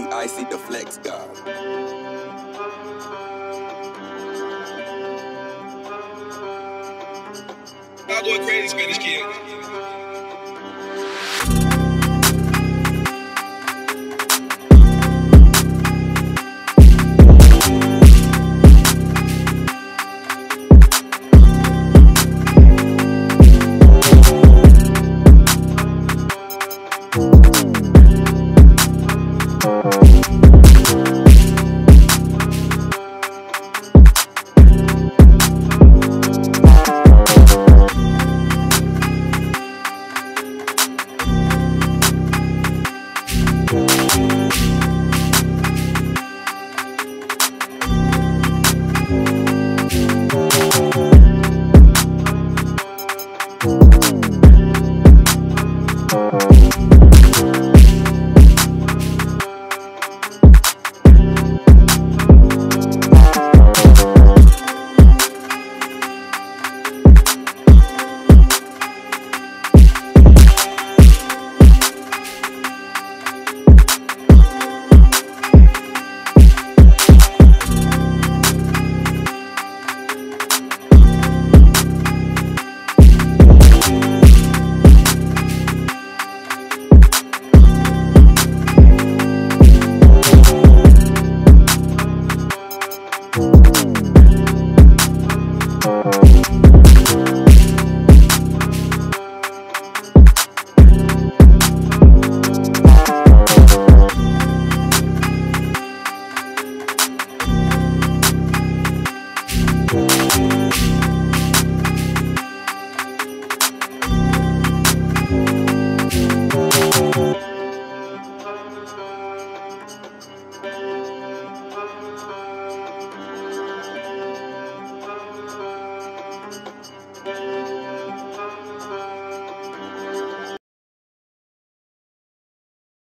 G-I-C the flex god. I'm crazy, Spanish kid.